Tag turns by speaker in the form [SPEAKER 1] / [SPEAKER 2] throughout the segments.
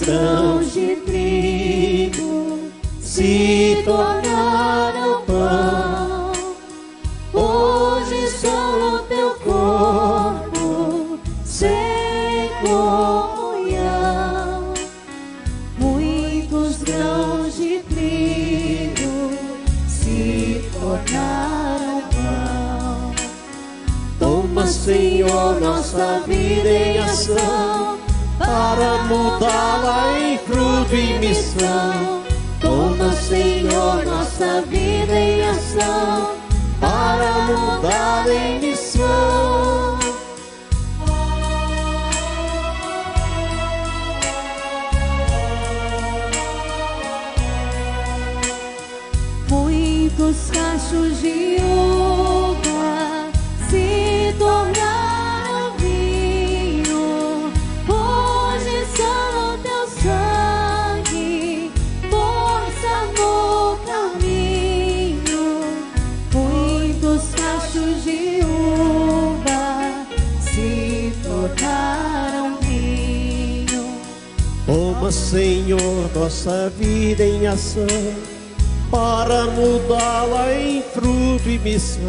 [SPEAKER 1] grãos de trigo se tornaram pão. Hoje sou o teu corpo sem comunhão. Muitos grãos de trigo se tornaram pão. Toma, Senhor, nossa vida em ação para mudá-la em fruto e missão. Toma, Senhor, nossa vida em ação para mudá-la em missão. Muitos cachos de uva
[SPEAKER 2] Toma, Senhor, nossa vida em ação para mudá-la em fruto e missão.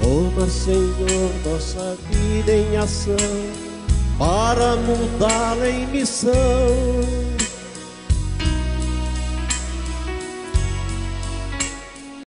[SPEAKER 2] Toma, Senhor, nossa vida em ação para mudá-la em missão.